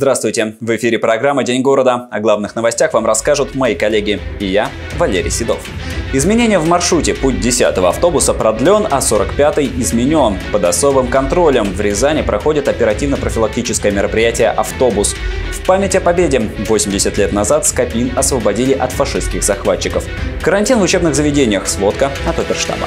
Здравствуйте! В эфире программа «День города». О главных новостях вам расскажут мои коллеги и я, Валерий Седов. Изменения в маршруте. Путь 10 автобуса продлен, а 45-й изменен. Под особым контролем в Рязани проходит оперативно-профилактическое мероприятие «Автобус». В память о победе 80 лет назад Скопин освободили от фашистских захватчиков. Карантин в учебных заведениях. Сводка от оперштаба.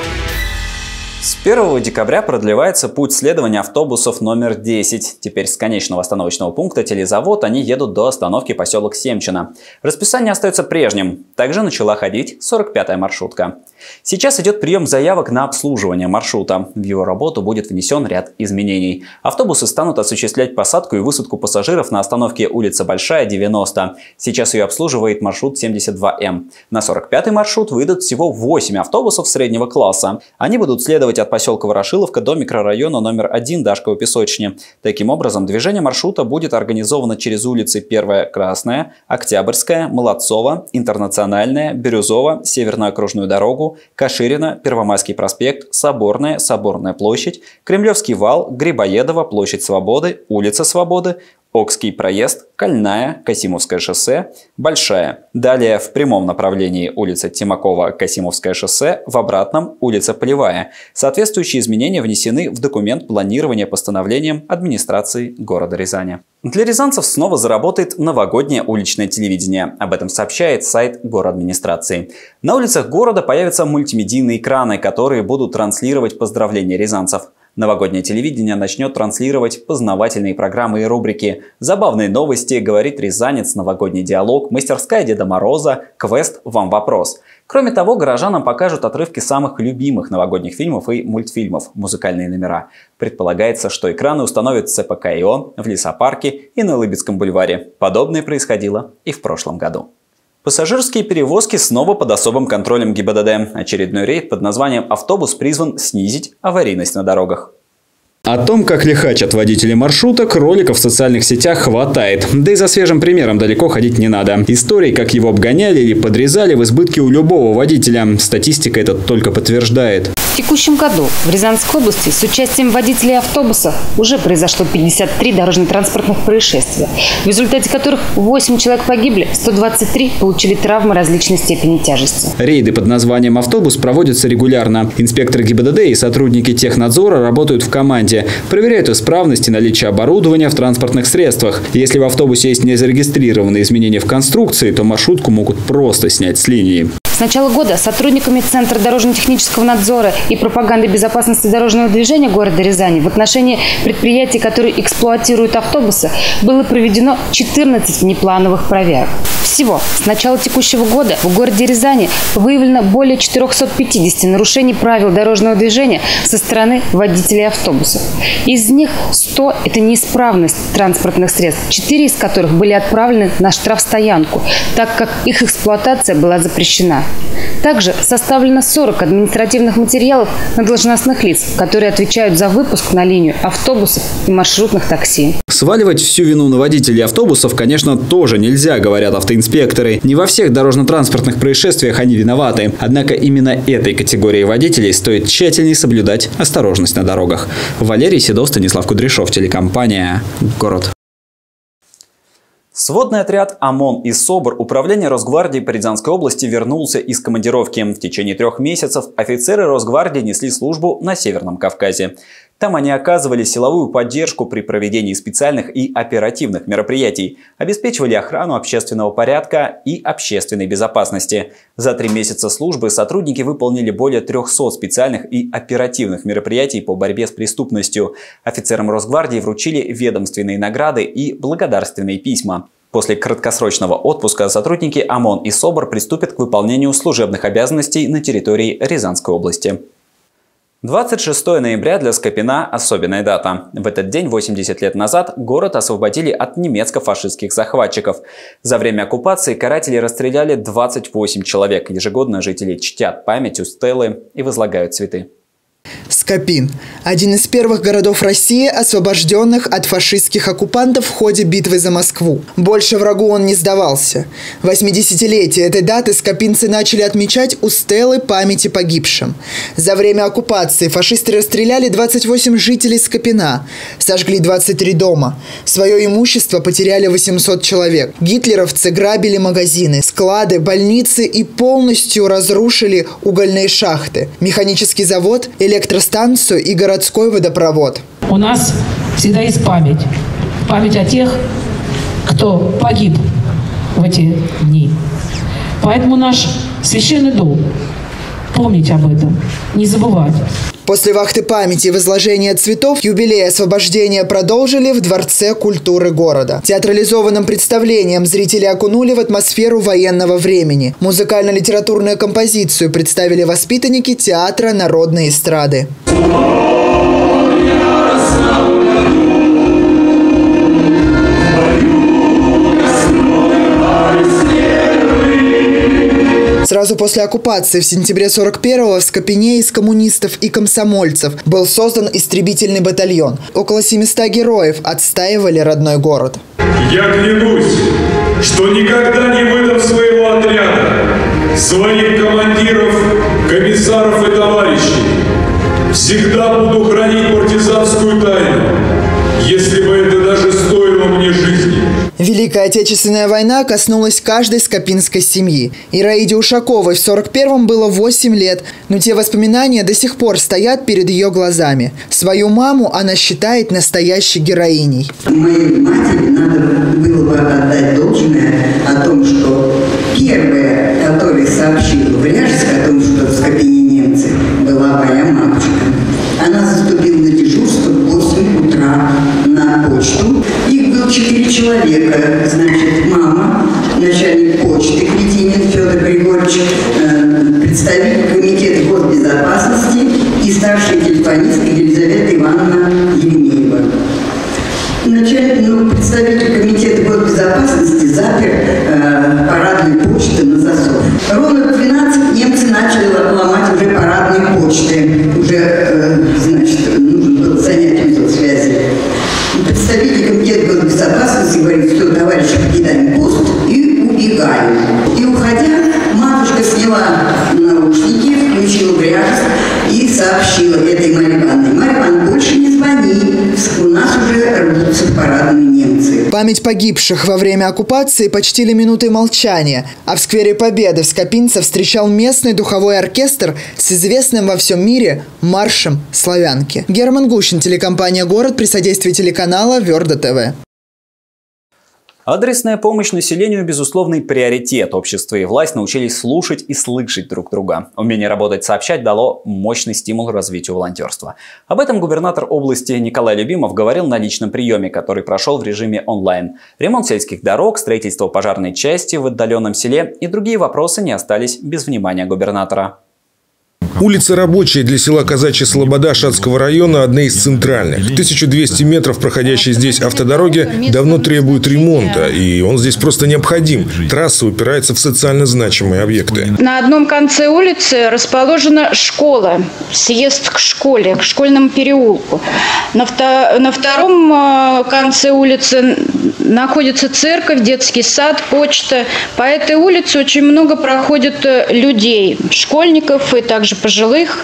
С 1 декабря продлевается путь следования автобусов номер 10. Теперь с конечного остановочного пункта Телезавод они едут до остановки поселок Семчина. Расписание остается прежним. Также начала ходить 45-я маршрутка. Сейчас идет прием заявок на обслуживание маршрута. В его работу будет внесен ряд изменений. Автобусы станут осуществлять посадку и высадку пассажиров на остановке улица Большая, 90. Сейчас ее обслуживает маршрут 72М. На 45-й маршрут выйдут всего 8 автобусов среднего класса. Они будут следовать от поселка Ворошиловка до микрорайона номер 1 Дашковой песочни. Таким образом, движение маршрута будет организовано через улицы 1 Красная, Октябрьская, Молодцова, Интернациональная, Бирюзова, Северную окружную дорогу, Каширина, Первомайский проспект, Соборная, Соборная площадь, Кремлевский вал, Грибоедова, Площадь Свободы, Улица Свободы, Окский проезд, Кольная, Касимовское шоссе, Большая. Далее в прямом направлении улица Тимакова, Касимовское шоссе, в обратном улица Полевая. Соответствующие изменения внесены в документ планирования постановлением администрации города Рязани. Для рязанцев снова заработает новогоднее уличное телевидение. Об этом сообщает сайт администрации. На улицах города появятся мультимедийные экраны, которые будут транслировать поздравления рязанцев. Новогоднее телевидение начнет транслировать познавательные программы и рубрики «Забавные новости», «Говорит Рязанец», «Новогодний диалог», «Мастерская Деда Мороза», «Квест. Вам вопрос». Кроме того, горожанам покажут отрывки самых любимых новогодних фильмов и мультфильмов, музыкальные номера. Предполагается, что экраны установят в ЦПКИО, в лесопарке и на Лыбецком бульваре. Подобное происходило и в прошлом году. Пассажирские перевозки снова под особым контролем ГИБДД. Очередной рейд под названием «Автобус» призван снизить аварийность на дорогах. О том, как лихачат водители маршруток, роликов в социальных сетях хватает. Да и за свежим примером далеко ходить не надо. Истории, как его обгоняли или подрезали, в избытке у любого водителя. Статистика это только подтверждает. В текущем году в Рязанской области с участием водителей автобусов уже произошло 53 дорожно-транспортных происшествия, в результате которых 8 человек погибли, 123 получили травмы различной степени тяжести. Рейды под названием «Автобус» проводятся регулярно. Инспекторы ГИБДД и сотрудники технадзора работают в команде, проверяют исправность и наличие оборудования в транспортных средствах. Если в автобусе есть незарегистрированные изменения в конструкции, то маршрутку могут просто снять с линии. Начала года сотрудниками Центра дорожно-технического надзора и пропаганды безопасности дорожного движения города Рязани в отношении предприятий, которые эксплуатируют автобусы, было проведено 14 внеплановых проверок. Всего с начала текущего года в городе Рязани выявлено более 450 нарушений правил дорожного движения со стороны водителей автобусов. Из них 100 – это неисправность транспортных средств, 4 из которых были отправлены на штрафстоянку, так как их эксплуатация была запрещена. Также составлено 40 административных материалов на должностных лиц, которые отвечают за выпуск на линию автобусов и маршрутных такси. Сваливать всю вину на водителей автобусов, конечно, тоже нельзя, говорят автоинспекторы. Не во всех дорожно-транспортных происшествиях они виноваты. Однако именно этой категории водителей стоит тщательнее соблюдать осторожность на дорогах. Валерий Седов, Станислав Кудряшов, телекомпания «Город». Сводный отряд ОМОН и СОБР Управления Росгвардии по области вернулся из командировки. В течение трех месяцев офицеры Росгвардии несли службу на Северном Кавказе. Там они оказывали силовую поддержку при проведении специальных и оперативных мероприятий, обеспечивали охрану общественного порядка и общественной безопасности. За три месяца службы сотрудники выполнили более 300 специальных и оперативных мероприятий по борьбе с преступностью. Офицерам Росгвардии вручили ведомственные награды и благодарственные письма. После краткосрочного отпуска сотрудники ОМОН и СОБР приступят к выполнению служебных обязанностей на территории Рязанской области. 26 ноября для Скопина – особенная дата. В этот день, 80 лет назад, город освободили от немецко-фашистских захватчиков. За время оккупации каратели расстреляли 28 человек. Ежегодно жители чтят память у стелы и возлагают цветы. Скопин – один из первых городов России, освобожденных от фашистских оккупантов в ходе битвы за Москву. Больше врагу он не сдавался. 80-летие этой даты скопинцы начали отмечать у стелы памяти погибшим. За время оккупации фашисты расстреляли 28 жителей Скопина, сожгли 23 дома. Свое имущество потеряли 800 человек. Гитлеровцы грабили магазины, склады, больницы и полностью разрушили угольные шахты, механический завод, электростанцию и городской водопровод. У нас всегда есть память. Память о тех, кто погиб в эти дни. Поэтому наш священный долг – помнить об этом, не забывать. После вахты памяти и возложения цветов юбилей освобождения продолжили в Дворце культуры города. Театрализованным представлением зрители окунули в атмосферу военного времени. Музыкально-литературную композицию представили воспитанники театра народной эстрады. Сразу после оккупации в сентябре 41-го в Скопине из коммунистов и комсомольцев был создан истребительный батальон. Около 700 героев отстаивали родной город. Я клянусь, что никогда не выдам своего отряда, своих командиров, комиссаров и товарищей. Всегда буду хранить партизанскую тайну, Великая Отечественная война коснулась каждой скопинской семьи. Ираиде Ушаковой в 41-м было 8 лет, но те воспоминания до сих пор стоят перед ее глазами. Свою маму она считает настоящей героиней. Моей матери надо было бы отдать должное о том, что первая, Память погибших во время оккупации почтили минутой молчания, а в сквере Победы в Скопинце встречал местный духовой оркестр с известным во всем мире маршем славянки. Герман Гущин, телекомпания «Город» при содействии телеканала Верда ТВ. Адресная помощь населению – безусловный приоритет. Общество и власть научились слушать и слышать друг друга. Умение работать сообщать дало мощный стимул развитию волонтерства. Об этом губернатор области Николай Любимов говорил на личном приеме, который прошел в режиме онлайн. Ремонт сельских дорог, строительство пожарной части в отдаленном селе и другие вопросы не остались без внимания губернатора. Улица Рабочая для села Казачья Слобода Шацкого района одна из центральных. 1200 метров проходящей здесь автодороги давно требуют ремонта, и он здесь просто необходим. Трасса упирается в социально значимые объекты. На одном конце улицы расположена школа, съезд к школе, к школьному переулку. На, вто- на втором э, конце улицы находится церковь, детский сад, почта. По этой улице очень много проходит э, людей, школьников и также пожилых.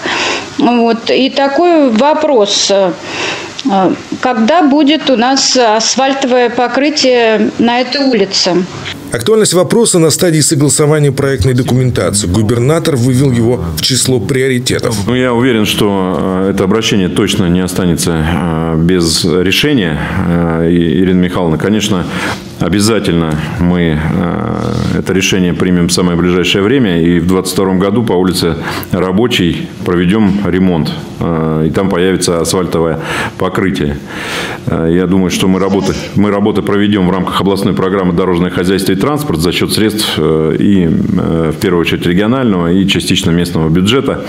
Вот. И такой вопрос. Когда будет у нас асфальтовое покрытие на этой улице? Актуальность вопроса на стадии согласования проектной документации. Губернатор вывел его в число приоритетов. Ну, я уверен, что э, это обращение точно не останется э, без решения. Э, Ирина Михайловна, конечно, обязательно мы э, это решение примем в самое ближайшее время. И в 2022 году по улице Рабочей проведем ремонт. Э, И там появится асфальтовое покрытие. Э, Я думаю, что мы работы, мы работы проведем в рамках областной программы «Дорожное хозяйство и транспорт» за счет средств и, в первую очередь, регионального и частично местного бюджета.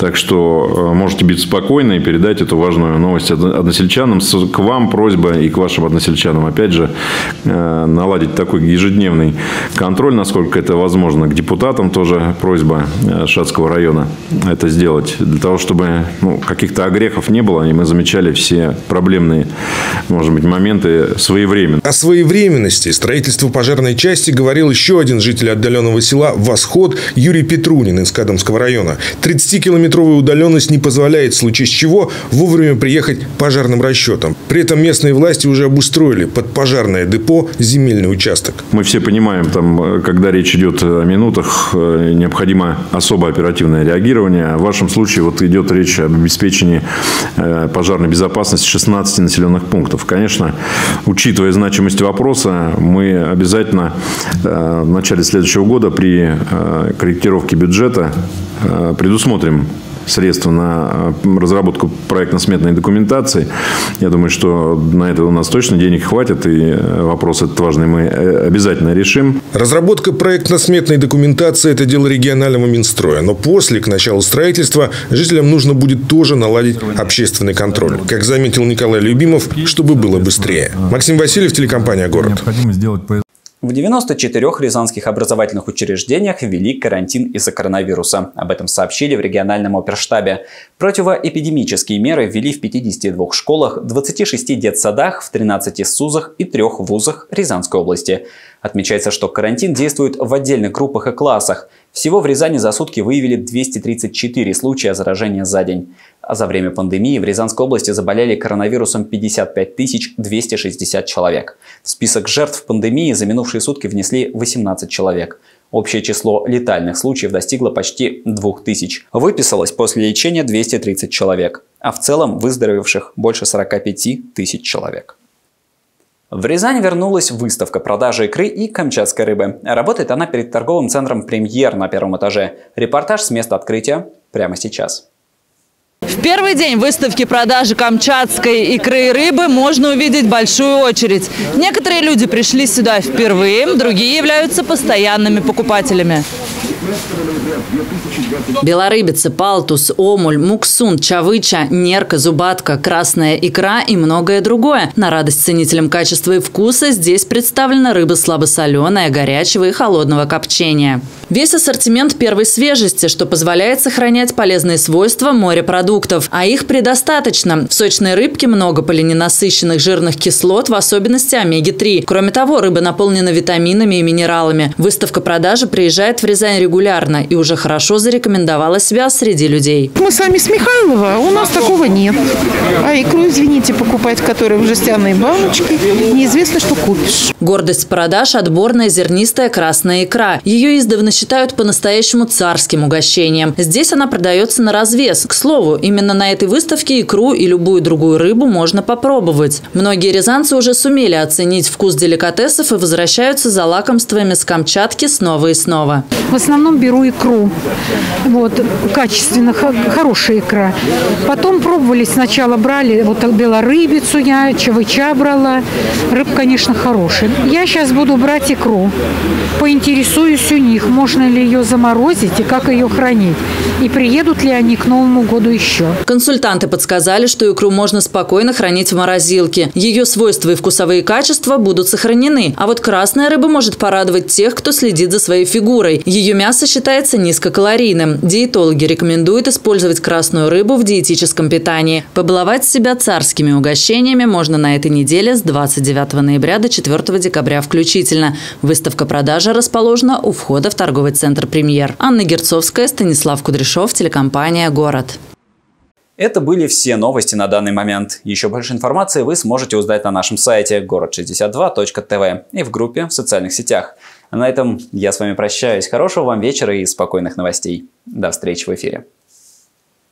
Так что можете быть спокойны и передать эту важную новость од- односельчанам. К вам просьба и к вашим односельчанам, опять же, наладить такой ежедневный контроль, насколько это возможно. К депутатам тоже просьба э, Шацкого района это сделать, для того, чтобы ну, каких-то огрехов не было, и мы замечали все проблемные, может быть, моменты своевременно. О своевременности строительства пожарной части говорил еще один житель отдаленного села Восход Юрий Петрунин из Кадамского района. 30-километровая удаленность не позволяет, в случае с чего, вовремя приехать пожарным расчетом. При этом местные власти уже обустроили под пожарное депо земельный участок. Мы все понимаем, там, когда речь идет о минутах, э, необходимо особо оперативное реагирование. В вашем случае вот идет речь об обеспечении э, пожарной безопасности 16 населенных пунктов. Конечно, учитывая значимость вопроса, мы обязательно э, в начале следующего года при корректировке бюджета предусмотрим средства на э, разработку проектно-сметной документации. Я думаю, что на это у нас точно денег хватит, и э, вопрос этот важный мы э, обязательно решим. Разработка проектно-сметной документации – это дело регионального Минстроя. Но после, к началу строительства, жителям нужно будет тоже наладить общественный контроль. Как заметил Николай Любимов, чтобы было быстрее. Максим Васильев, телекомпания «Город». В 94 рязанских образовательных учреждениях ввели карантин из-за коронавируса. Об этом сообщили в региональном оперштабе. Противоэпидемические меры ввели в 52 школах, 26 детсадах, в 13 СУЗах и трех вузах Рязанской области. Отмечается, что карантин действует в отдельных группах и классах. Всего в Рязани за сутки выявили 234 случая заражения за день. А за время пандемии в Рязанской области заболели коронавирусом 55 260 человек. В список жертв пандемии за минувшие сутки внесли 18 человек. Общее число летальных случаев достигло почти 2000. Выписалось после лечения 230 человек, а в целом выздоровевших больше 45 тысяч человек. В Рязань вернулась выставка продажи икры и камчатской рыбы. Работает она перед торговым центром «Премьер» на первом этаже. Репортаж с места открытия прямо сейчас. В первый день выставки продажи камчатской икры и рыбы можно увидеть большую очередь. Некоторые люди пришли сюда впервые, другие являются постоянными покупателями. Белорыбицы, палтус, омуль, муксун, чавыча, нерка, зубатка, красная икра и многое другое. На радость ценителям качества и вкуса здесь представлена рыба слабосоленая, горячего и холодного копчения. Весь ассортимент первой свежести, что позволяет сохранять полезные свойства морепродуктов. А их предостаточно. В сочной рыбке много полиненасыщенных жирных кислот, в особенности омеги-3. Кроме того, рыба наполнена витаминами и минералами. Выставка продажи приезжает в Рязань регулярно и уже хорошо зарекомендовала себя среди людей. Мы сами с Михайлова, у нас такого нет. А икру, извините, покупать, которая в жестяной баночке, неизвестно, что купишь. Гордость продаж – отборная зернистая красная икра. Ее издавна считают по-настоящему царским угощением. Здесь она продается на развес. К слову, именно на этой выставке икру и любую другую рыбу можно попробовать. Многие рязанцы уже сумели оценить вкус деликатесов и возвращаются за лакомствами с Камчатки снова и снова. В основном беру икру. Вот, качественно, хорошая икра. Потом пробовали, сначала брали вот белорыбицу я, чавыча брала. Рыб, конечно, хороший. Я сейчас буду брать икру. Поинтересуюсь у них, можно ли ее заморозить и как ее хранить. И приедут ли они к Новому году еще. Консультанты подсказали, что икру можно спокойно хранить в морозилке. Ее свойства и вкусовые качества будут сохранены. А вот красная рыба может порадовать тех, кто следит за своей фигурой. Ее мясо считается низкокалорийным. Диетологи рекомендуют использовать красную рыбу в диетическом питании. Побаловать себя царскими угощениями можно на этой неделе с 29 ноября до 4 декабря включительно. Выставка продажи расположена у входа в торговый центр «Премьер». Анна Герцовская, Станислав Кудряшов, телекомпания «Город». Это были все новости на данный момент. Еще больше информации вы сможете узнать на нашем сайте город62.тв и в группе в социальных сетях. А на этом я с вами прощаюсь. Хорошего вам вечера и спокойных новостей. До встречи в эфире.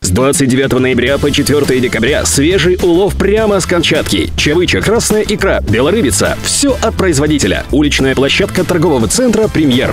С 29 ноября по 4 декабря свежий улов прямо с Камчатки. Чавыча, красная икра, белорыбица. Все от производителя. Уличная площадка торгового центра «Премьер».